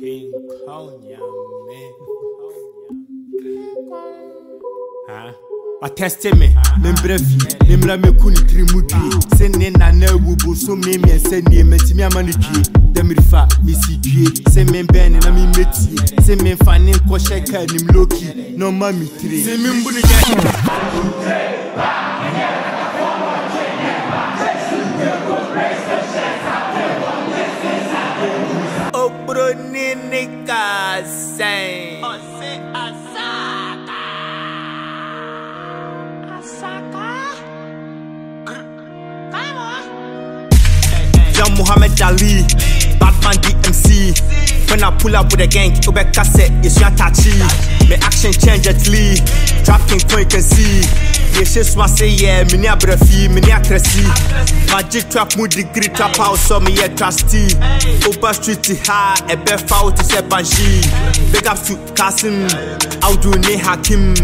Quem calha me? ɔtɛste me membrɛ fie memmra tiri mu dwie se ne nana awubu so me miɛnsa nnie matumi ama no dwie da mirifa mesi dwie se membɛne na memmɛtie se memfa ne nkɔhyɛ ka anim loki na ɔma me tire se membu ne yɛ no gya Obroni nigga say Young Muhammad Ali, Batman DMC. When I pull up with a gang, go back cassette, yes, you're touchy. My action change at Lee, dropping coin can see. Yes, yes, my say, yeah, mini abrefi, mini atresi. Magic trap, mood degree trap house, so me a trustee. Over street to high, a best foul to say banshee. Big up to Kasim, Audu ne Hakim.